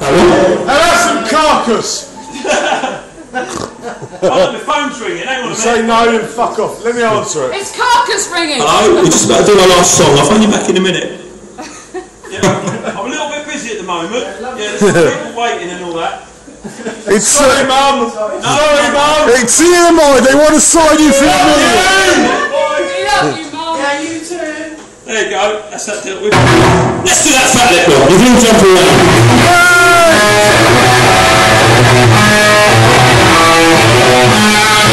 And that's some carcass. Oh, the phone's ringing. Hang on a You say no, and fuck off. Let me answer it. It's carcass ringing. Hello, we're just about to do our last song. I'll phone you back in a minute. Yeah, I'm a little bit busy at the moment. Yeah, there's some people waiting and all that. It's uh, sorry, mum. Sorry, mum. It's EMI, they want to sign you for a million. We love you, Mum. There you go. That's that dealt with. Let's do that fat lip rock. You jump around. Thank you.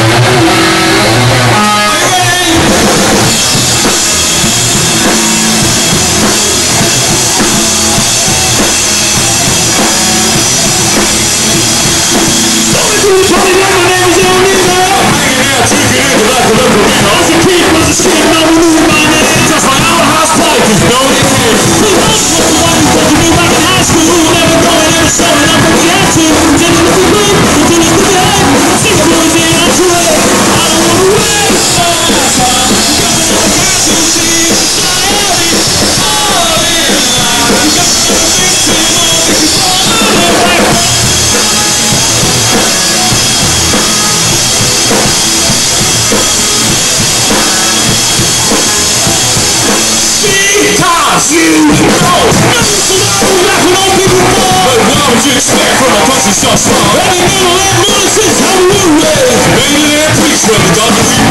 How do you raise? Maybe they're preach when the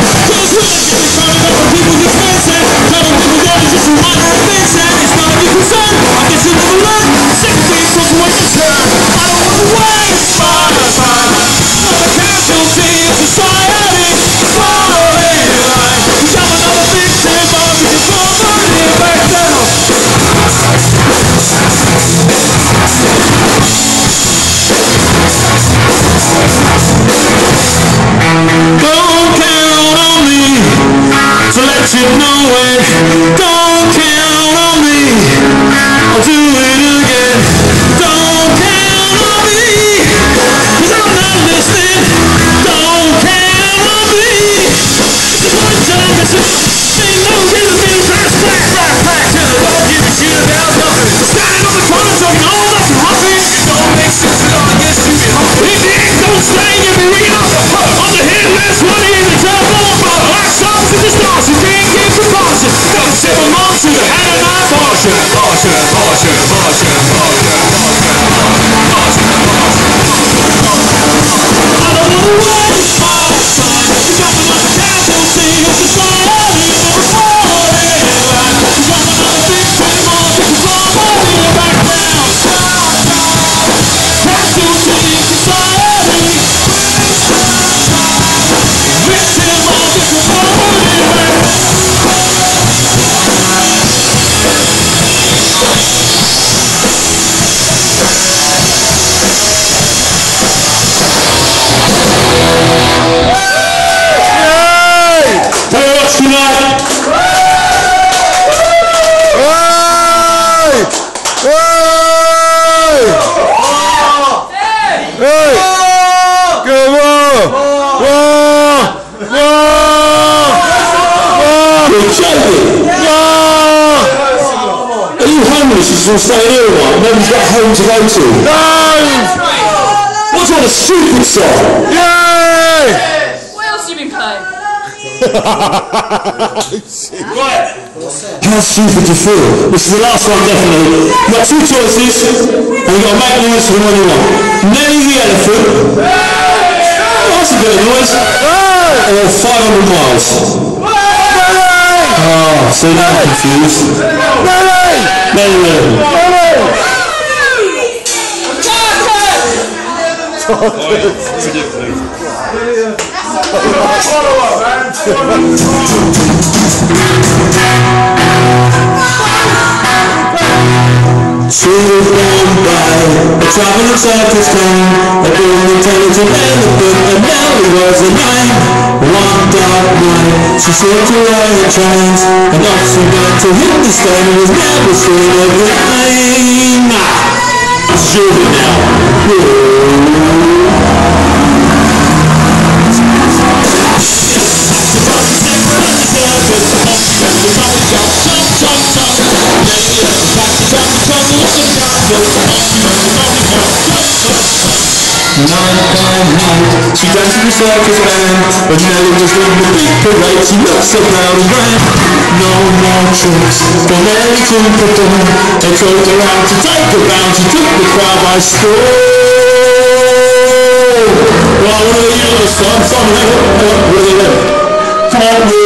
Hey! Come on! Whoa! Whoa! You're joking. Whoa! Are you homeless? You just want to stay here a while? Nobody's got a home to go to. No! What's on a stupid song? Yay! What else have you been playing? Right. How stupid do you feel? This is the last one, definitely. You've got two choices, and you've got to make noise for the one you want. Nelly the Elephant. Oh, that's a bit of noise. Or 500 miles. Oh, ah, see now I'm confused. Nelly the Elephant. She was born by traveling circus clown, a big intelligent elephant, and now he was a nine. One dark night, she said to her trains, and off she went to Hindustan and was never seen again. She danced to herself as man But now it just wouldn't be Her right she looks so proud and grand No more tricks For Mary to perform And curled around to take a bound She took the crowd by storm. What are they doing? Some, some, really, really Come on,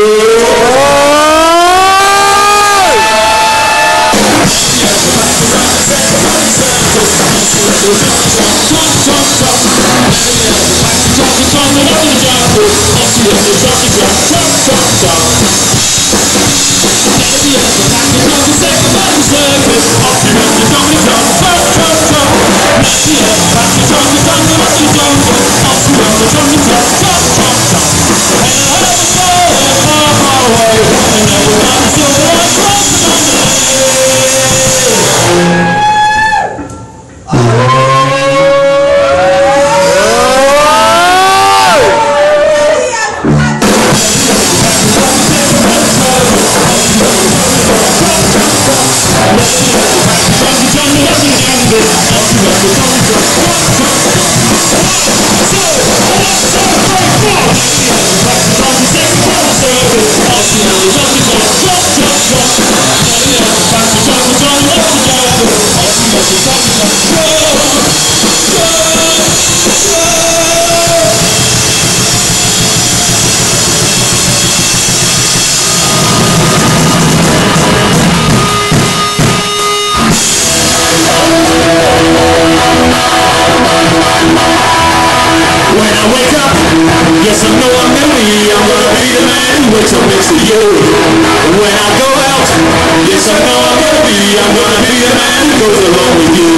wanna be a man who goes along with you.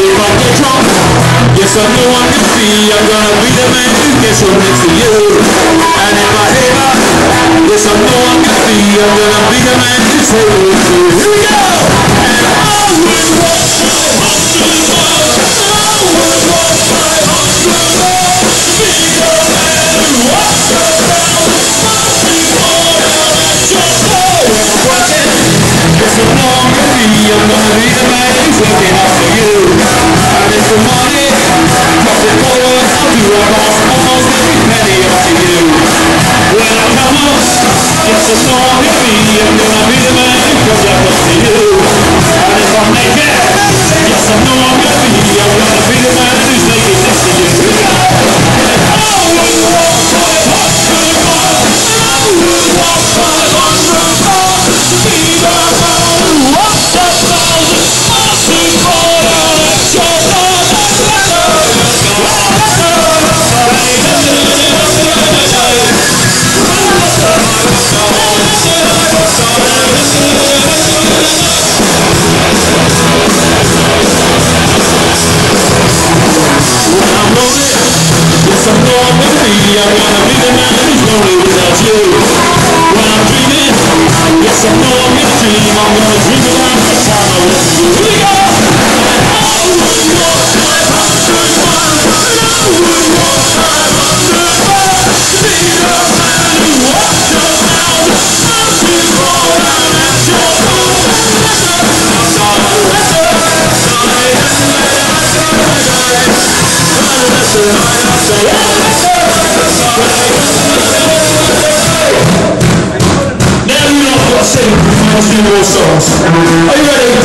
If I get drunk, yes I know I can to see. I'm gonna be the man who gets so next to you. And if I ever, yes I know I can to see. I'm gonna be the man to take you. Here we go. Are you ready?